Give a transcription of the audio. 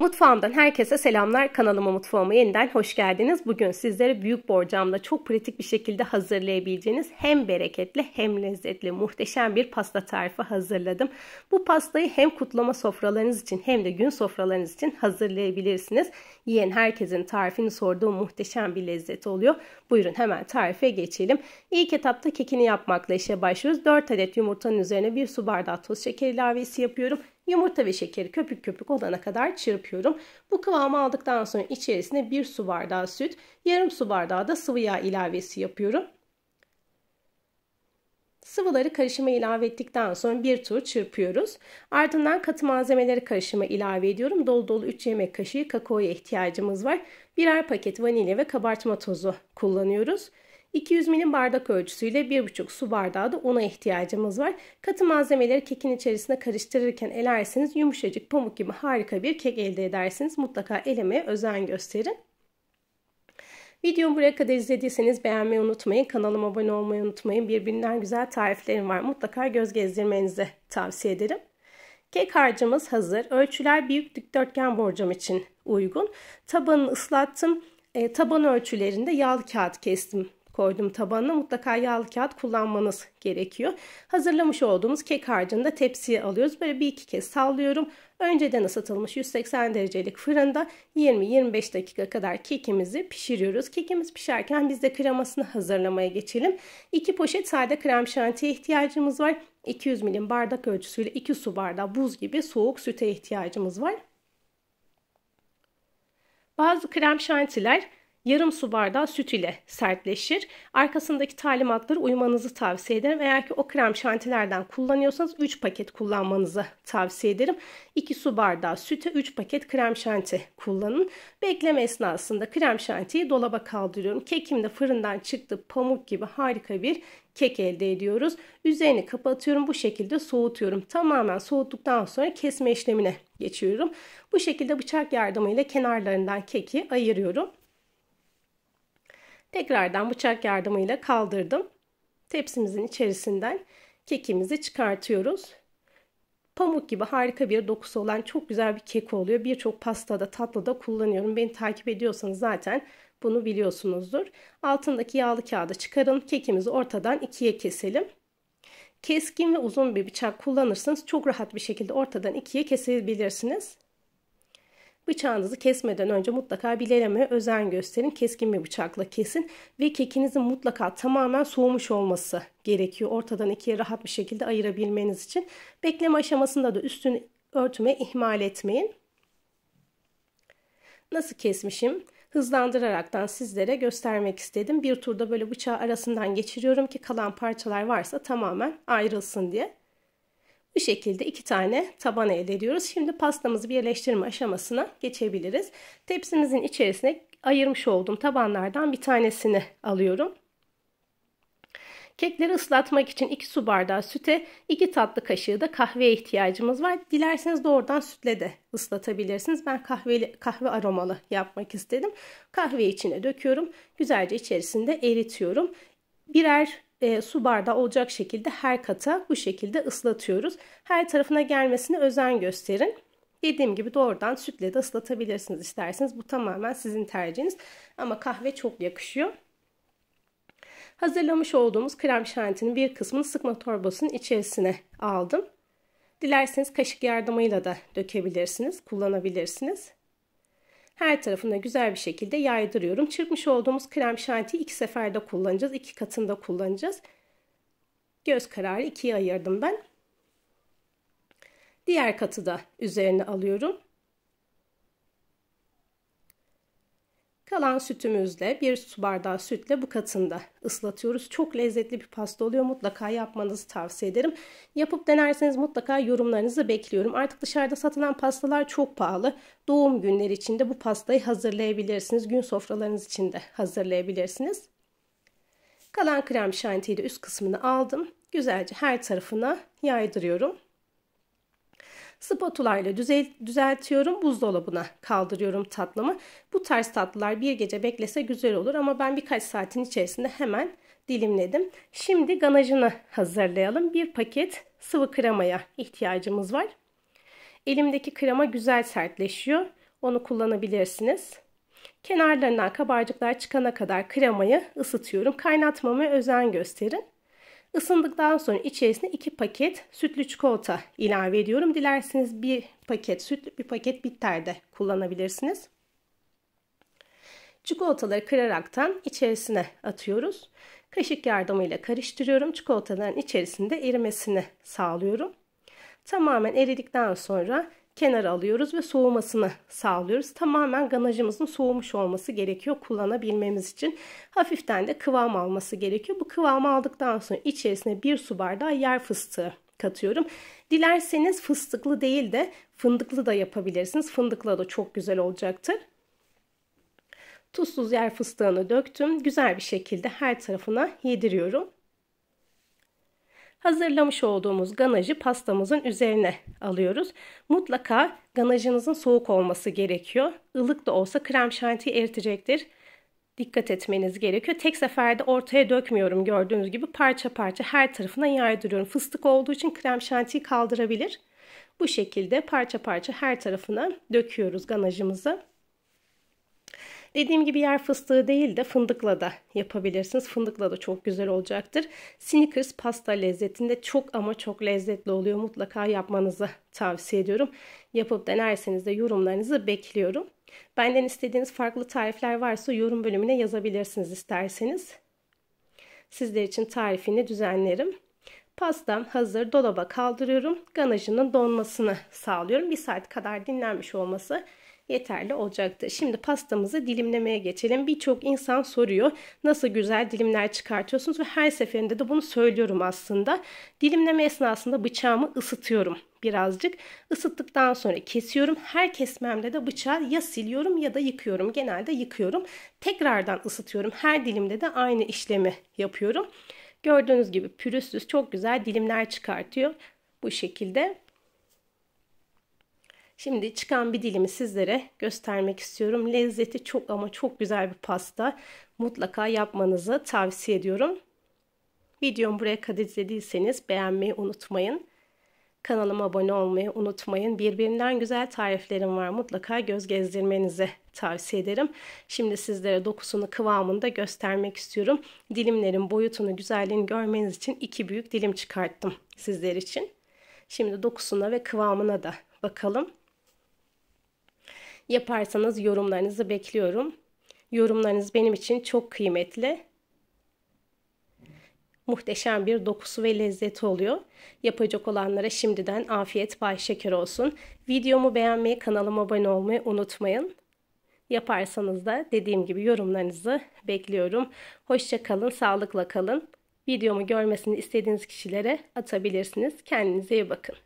Mutfağımdan herkese selamlar. Kanalıma mutfağıma yeniden hoş geldiniz. Bugün sizlere büyük borcamda çok pratik bir şekilde hazırlayabileceğiniz hem bereketli hem lezzetli muhteşem bir pasta tarifi hazırladım. Bu pastayı hem kutlama sofralarınız için hem de gün sofralarınız için hazırlayabilirsiniz. Yiyen herkesin tarifini sorduğu muhteşem bir lezzet oluyor. Buyurun hemen tarife geçelim. İlk etapta kekini yapmakla işe başlıyoruz. 4 adet yumurtanın üzerine 1 su bardağı toz şeker ilavesi yapıyorum. Yumurta ve şekeri köpük köpük olana kadar çırpıyorum. Bu kıvamı aldıktan sonra içerisine 1 su bardağı süt, yarım su bardağı da sıvı yağ ilavesi yapıyorum. Sıvıları karışıma ilave ettikten sonra bir tur çırpıyoruz. Ardından katı malzemeleri karışıma ilave ediyorum. Dolu dolu 3 yemek kaşığı kakaoya ihtiyacımız var. Birer paket vanilya ve kabartma tozu kullanıyoruz. 200 milim bardak ölçüsüyle 1,5 su bardağı da una ihtiyacımız var. Katı malzemeleri kekin içerisine karıştırırken elerseniz yumuşacık pamuk gibi harika bir kek elde edersiniz. Mutlaka elemeye özen gösterin. Videomu buraya kadar izlediyseniz beğenmeyi unutmayın. Kanalıma abone olmayı unutmayın. Birbirinden güzel tariflerim var. Mutlaka göz gezdirmenizi tavsiye ederim. Kek harcımız hazır. Ölçüler büyük dikdörtgen borcam için uygun. Tabanını ıslattım. E, taban ölçülerinde yağlı kağıt kestim koydum tabanına mutlaka yağlı kağıt kullanmanız gerekiyor. Hazırlamış olduğumuz kek harcını da tepsiye alıyoruz. Böyle bir iki kez sallıyorum. Önceden ısıtılmış 180 derecelik fırında 20-25 dakika kadar kekimizi pişiriyoruz. Kekimiz pişerken biz de kremasını hazırlamaya geçelim. 2 poşet sade krem şantiye ihtiyacımız var. 200 milim bardak ölçüsüyle 2 su bardağı buz gibi soğuk süte ihtiyacımız var. Bazı krem şantiler yarım su bardağı süt ile sertleşir. Arkasındaki talimatları uymanızı tavsiye ederim. Eğer ki o krem şantilerden kullanıyorsanız 3 paket kullanmanızı tavsiye ederim. 2 su bardağı süte 3 paket krem şanti kullanın. Bekleme esnasında krem şantiyi dolaba kaldırıyorum. Kekim de fırından çıktı pamuk gibi harika bir kek elde ediyoruz. Üzerini kapatıyorum. Bu şekilde soğutuyorum. Tamamen soğuttuktan sonra kesme işlemine geçiyorum. Bu şekilde bıçak yardımıyla kenarlarından keki ayırıyorum. Tekrardan bıçak yardımıyla kaldırdım. Tepsimizin içerisinden kekimizi çıkartıyoruz. Pamuk gibi harika bir dokusu olan çok güzel bir kek oluyor. Birçok pastada tatlıda kullanıyorum. Beni takip ediyorsanız zaten bunu biliyorsunuzdur. Altındaki yağlı kağıdı çıkarın. Kekimizi ortadan ikiye keselim. Keskin ve uzun bir bıçak kullanırsanız çok rahat bir şekilde ortadan ikiye kesebilirsiniz. Bıçağınızı kesmeden önce mutlaka bilelemeye özen gösterin. Keskin bir bıçakla kesin ve kekinizin mutlaka tamamen soğumuş olması gerekiyor. Ortadan ikiye rahat bir şekilde ayırabilmeniz için. Bekleme aşamasında da üstünü örtmeye ihmal etmeyin. Nasıl kesmişim? Hızlandıraraktan sizlere göstermek istedim. Bir turda böyle bıçağı arasından geçiriyorum ki kalan parçalar varsa tamamen ayrılsın diye. Bu şekilde iki tane taban elde ediyoruz. Şimdi pastamızı birleştirme aşamasına geçebiliriz. Tepsimizin içerisine ayırmış olduğum tabanlardan bir tanesini alıyorum. Kekleri ıslatmak için 2 su bardağı süte 2 tatlı kaşığı da kahveye ihtiyacımız var. Dilerseniz doğrudan sütle de ıslatabilirsiniz. Ben kahveli, kahve aromalı yapmak istedim. Kahveyi içine döküyorum. Güzelce içerisinde eritiyorum. Birer e, su bardağı olacak şekilde her kata bu şekilde ıslatıyoruz. Her tarafına gelmesine özen gösterin. Dediğim gibi doğrudan sütle de ıslatabilirsiniz isterseniz. Bu tamamen sizin tercihiniz. Ama kahve çok yakışıyor. Hazırlamış olduğumuz krem şantinin bir kısmını sıkma torbasının içerisine aldım. Dilerseniz kaşık yardımıyla da dökebilirsiniz, kullanabilirsiniz. Her tarafına güzel bir şekilde yaydırıyorum. Çırpmış olduğumuz krem şantiyi iki seferde kullanacağız. iki katında kullanacağız. Göz kararı ikiye ayırdım ben. Diğer katı da üzerine alıyorum. Kalan sütümüzle bir su bardağı sütle bu katında ıslatıyoruz. Çok lezzetli bir pasta oluyor. Mutlaka yapmanızı tavsiye ederim. Yapıp denerseniz mutlaka yorumlarınızı bekliyorum. Artık dışarıda satılan pastalar çok pahalı. Doğum günleri için de bu pastayı hazırlayabilirsiniz. Gün sofralarınız için de hazırlayabilirsiniz. Kalan krem şantiyi de üst kısmını aldım. Güzelce her tarafına yaydırıyorum. Spatula ile düzeltiyorum. Buzdolabına kaldırıyorum tatlımı. Bu tarz tatlılar bir gece beklese güzel olur ama ben birkaç saatin içerisinde hemen dilimledim. Şimdi ganajını hazırlayalım. Bir paket sıvı kremaya ihtiyacımız var. Elimdeki krema güzel sertleşiyor. Onu kullanabilirsiniz. Kenarlarından kabarcıklar çıkana kadar kremayı ısıtıyorum. Kaynatmamaya özen gösterin. Isındıktan sonra içerisine 2 paket sütlü çikolata ilave ediyorum. Dilerseniz bir paket süt, bir paket bitter de kullanabilirsiniz. Çikolataları kıraraktan içerisine atıyoruz. Kaşık yardımıyla karıştırıyorum. Çikolataların içerisinde erimesini sağlıyorum. Tamamen eridikten sonra kenara alıyoruz ve soğumasını sağlıyoruz. Tamamen ganajımızın soğumuş olması gerekiyor kullanabilmemiz için. Hafiften de kıvam alması gerekiyor. Bu kıvamı aldıktan sonra içerisine bir su bardağı yer fıstığı katıyorum. Dilerseniz fıstıklı değil de fındıklı da yapabilirsiniz. Fındıklı da çok güzel olacaktır. Tuzsuz yer fıstığını döktüm. Güzel bir şekilde her tarafına yediriyorum. Hazırlamış olduğumuz ganajı pastamızın üzerine alıyoruz. Mutlaka ganajınızın soğuk olması gerekiyor. Ilık da olsa krem şantiyi eritecektir. Dikkat etmeniz gerekiyor. Tek seferde ortaya dökmüyorum gördüğünüz gibi parça parça her tarafına yaydırıyorum. Fıstık olduğu için krem şantiyi kaldırabilir. Bu şekilde parça parça her tarafına döküyoruz ganajımızı. Dediğim gibi yer fıstığı değil de fındıkla da yapabilirsiniz. Fındıkla da çok güzel olacaktır. Snickers pasta lezzetinde çok ama çok lezzetli oluyor. Mutlaka yapmanızı tavsiye ediyorum. Yapıp denerseniz de yorumlarınızı bekliyorum. Benden istediğiniz farklı tarifler varsa yorum bölümüne yazabilirsiniz isterseniz. Sizler için tarifini düzenlerim. Pastam hazır dolaba kaldırıyorum. Ganajının donmasını sağlıyorum. Bir saat kadar dinlenmiş olması yeterli olacaktır. Şimdi pastamızı dilimlemeye geçelim. Birçok insan soruyor nasıl güzel dilimler çıkartıyorsunuz ve her seferinde de bunu söylüyorum aslında. Dilimleme esnasında bıçağımı ısıtıyorum birazcık. Isıttıktan sonra kesiyorum. Her kesmemde de bıçağı ya siliyorum ya da yıkıyorum. Genelde yıkıyorum. Tekrardan ısıtıyorum. Her dilimde de aynı işlemi yapıyorum. Gördüğünüz gibi pürüzsüz çok güzel dilimler çıkartıyor. Bu şekilde Şimdi çıkan bir dilimi sizlere göstermek istiyorum. Lezzeti çok ama çok güzel bir pasta. Mutlaka yapmanızı tavsiye ediyorum. Videomu buraya kadar izlediyseniz beğenmeyi unutmayın. Kanalıma abone olmayı unutmayın. Birbirinden güzel tariflerim var. Mutlaka göz gezdirmenizi tavsiye ederim. Şimdi sizlere dokusunu kıvamını da göstermek istiyorum. Dilimlerin boyutunu, güzelliğini görmeniz için iki büyük dilim çıkarttım sizler için. Şimdi dokusuna ve kıvamına da bakalım. Yaparsanız yorumlarınızı bekliyorum. Yorumlarınız benim için çok kıymetli. Muhteşem bir dokusu ve lezzeti oluyor. Yapacak olanlara şimdiden afiyet bay şeker olsun. Videomu beğenmeyi, kanalıma abone olmayı unutmayın. Yaparsanız da dediğim gibi yorumlarınızı bekliyorum. Hoşça kalın, sağlıkla kalın. Videomu görmesini istediğiniz kişilere atabilirsiniz. Kendinize iyi bakın.